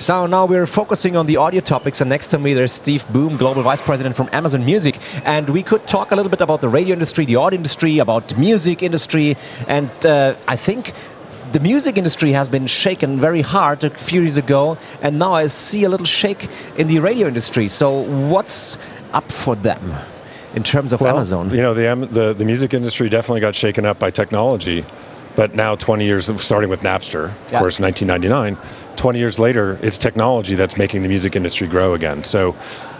So now we're focusing on the audio topics, and next to me there's Steve Boom, Global Vice President from Amazon Music, and we could talk a little bit about the radio industry, the audio industry, about the music industry, and uh, I think the music industry has been shaken very hard a few years ago, and now I see a little shake in the radio industry. So what's up for them in terms of well, Amazon? You know, the, the, the music industry definitely got shaken up by technology, but now 20 years, starting with Napster, of Yeah. course, 1999, 20 years later, it's technology that's making the music industry grow again. So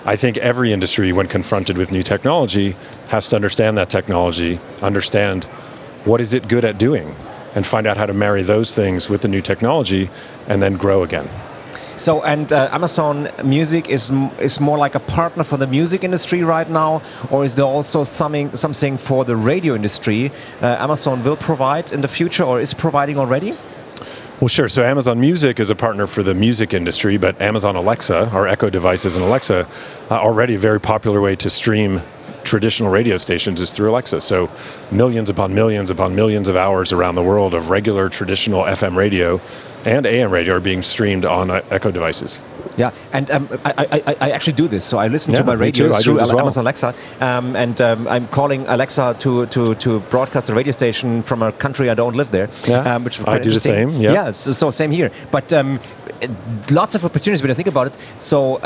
I think every industry, when confronted with new technology, has to understand that technology, understand what is it good at doing, and find out how to marry those things with the new technology, and then grow again. So, and uh, Amazon Music is is more like a partner for the music industry right now, or is there also something something for the radio industry? Uh, Amazon will provide in the future, or is providing already? Well, sure. So Amazon Music is a partner for the music industry, but Amazon Alexa, our Echo devices and Alexa, uh, already a very popular way to stream traditional radio stations is through Alexa. So millions upon millions upon millions of hours around the world of regular traditional FM radio and AM radio are being streamed on uh, Echo devices. Yeah, and um, I, I, I- I actually do this. So I listen to my radio. Through well. Amazon Alexa, um, and um, I'm calling Alexa to, to, to broadcast a radio station from a country I don't live there. Yeah, um, which is I do the same, yeah. yeah so, so same here. But um, lots of opportunities when I think about it. So.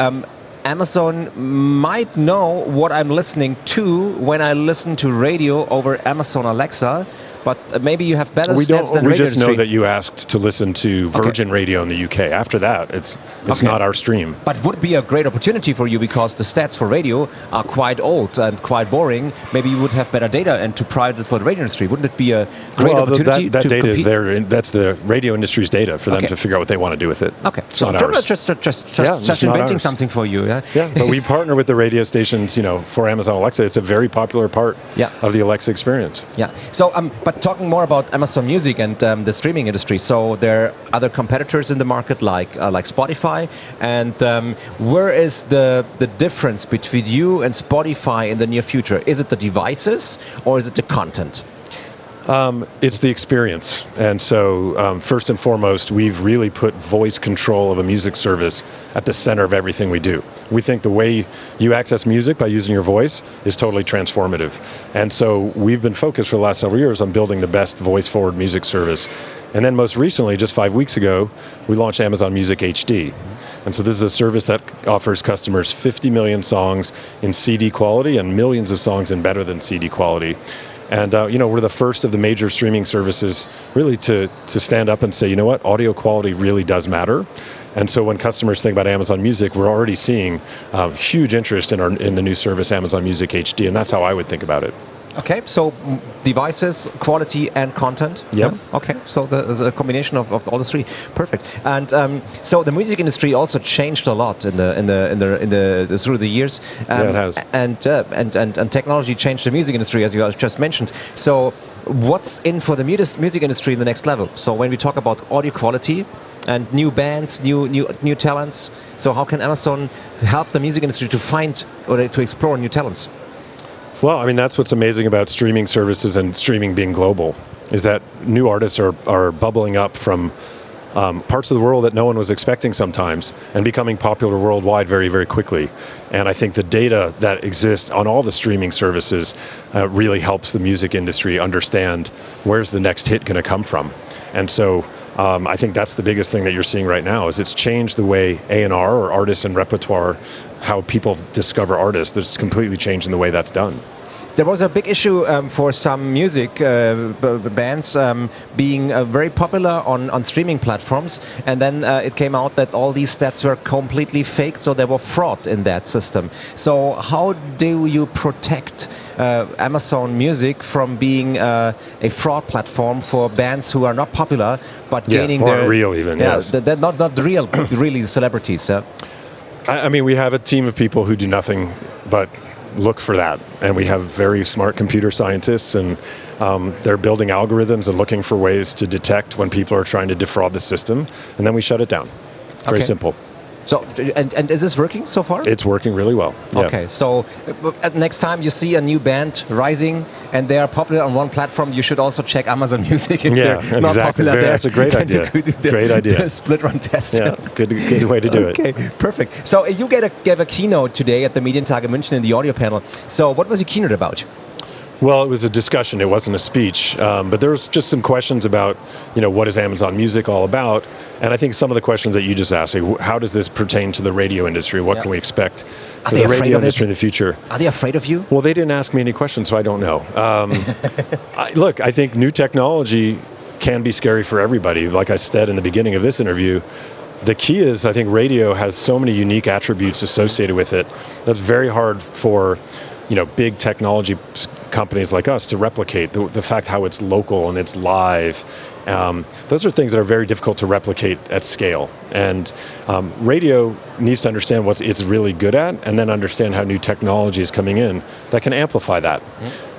Amazon might know what I'm listening to when I listen to radio over Amazon Alexa, but maybe you have better We stats than We radio just know that you asked to listen to Virgin Radio in the UK. After that, it's it's Okay. not our stream. But would be a great opportunity for you because the stats for radio are quite old and quite boring. Maybe you would have better data and to provide it for the radio industry. Wouldn't it be a great well, opportunity that, that data compete? is there. That's the radio industry's data for them Okay. to figure out what they want to do with it. Okay, it's so not just, ours. just, just, just, Yeah, just inventing ours. something for you. Yeah. Yeah, but we partner with the radio stations, you know, for Amazon Alexa. It's a very popular part Yeah. of the Alexa experience. Yeah. So, um, but talking more about Amazon Music and um, the streaming industry. So there are other competitors in the market like uh, like Spotify. And um, where is the the difference between you and Spotify in the near future? Is it the devices or is it the content? It's the experience. And so, um, first and foremost, we've really put voice control of a music service at the center of everything we do. We think the way you access music by using your voice is totally transformative. And so, we've been focused for the last several years on building the best voice forward music service. And then, most recently, just five weeks ago, we launched Amazon Music HD. And so, this is a service that offers customers 50 million songs in CD quality and millions of songs in better than CD quality. And uh, you know, we're the first of the major streaming services really to to stand up and say, you know what, audio quality really does matter. And so when customers think about Amazon Music, we're already seeing um, huge interest in our in the new service Amazon Music HD, and that's how I would think about it. Okay, so devices, quality, and content. Yep. Yeah, Okay, so the, the combination of, of all the three, perfect. And um, so the music industry also changed a lot in the in the in the in the through the years. Um, Yeah, it has. And, uh, and and and technology changed the music industry, as you just mentioned. So what's in for the music industry in the next level? So when we talk about audio quality. And new bands, new new new talents. So how can Amazon help the music industry to find or to explore new talents? Well, I mean, that's what's amazing about streaming services and streaming being global is that new artists are, are bubbling up from um, parts of the world that no one was expecting sometimes and becoming popular worldwide very, very quickly. And I think the data that exists on all the streaming services uh, really helps the music industry understand where's the next hit going to come from. And so um, I think that's the biggest thing that you're seeing right now is it's changed the way A&R or artists and repertoire, how people discover artists. It's completely changed in the way that's done. There was a big issue um, for some music uh, bands um, being uh, very popular on, on streaming platforms, and then uh, it came out that all these stats were completely fake, so there were fraud in that system. So, how do you protect Amazon Music from being uh, a fraud platform for bands who are not popular but Yeah, gaining their real even, Yeah, yes. they're not not real, really celebrities. I, I mean, we have a team of people who do nothing but look for that, and we have very smart computer scientists, and um, they're building algorithms and looking for ways to detect when people are trying to defraud the system, and then we shut it down. Very Okay. simple. So, and, and is this working so far? It's working really well. Yeah. Okay, so uh, next time you see a new band rising and they are popular on one platform, you should also check Amazon Music if Yeah, they're not exactly. popular Very- there. that's a great idea. the- Great idea. the split run test. Yeah, good, good way to do it. Okay, perfect. So uh, you gave a, gave a keynote today at the Medientage München in the audio panel. So what was your keynote about? Well, it was a discussion. It wasn't a speech, um, but there was just some questions about, you know, what is Amazon Music all about? And I think some of the questions that you just asked, like, how does this pertain to the radio industry? What Yeah. can we expect Are for the radio of it? industry in the future? Are they afraid of you? Well, they didn't ask me any questions, so I don't know. Um, I, look, I think new technology can be scary for everybody. Like I said in the beginning of this interview, the key is I think radio has so many unique attributes associated with it that's very hard for you know big technology companies like us to replicate. The, the fact how it's local and it's live. Um, those are things that are very difficult to replicate at scale. And um, radio needs to understand what it's really good at and then understand how new technology is coming in that can amplify that.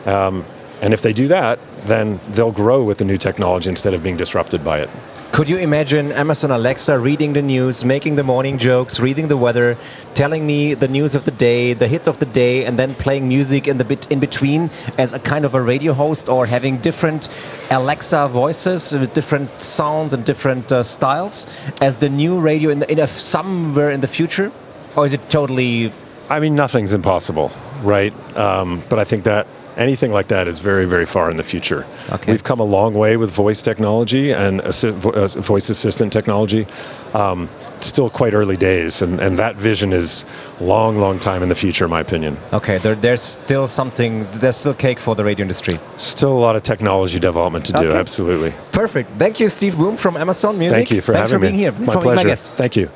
Um, and if they do that, then they'll grow with the new technology instead of being disrupted by it. Could you imagine Amazon Alexa reading the news, making the morning jokes, reading the weather, telling me the news of the day, the hits of the day, and then playing music in the bit in between as a kind of a radio host, or having different Alexa voices with different sounds and different uh, styles as the new radio in, the, in a, somewhere in the future, or is it totally? I mean, nothing's impossible, right? Um, but I think that anything like that is very, very far in the future. Okay. We've come a long way with voice technology and assi- vo- uh, voice assistant technology. Um, still quite early days, and, and that vision is long, long time in the future, in my opinion. Okay, there, there's still something. There's still cake for the radio industry. Still a lot of technology development to do, absolutely. Perfect. Thank you, Steve Boom from Amazon Music. Thank you for Thanks having for being me. here. My being pleasure. Thank you.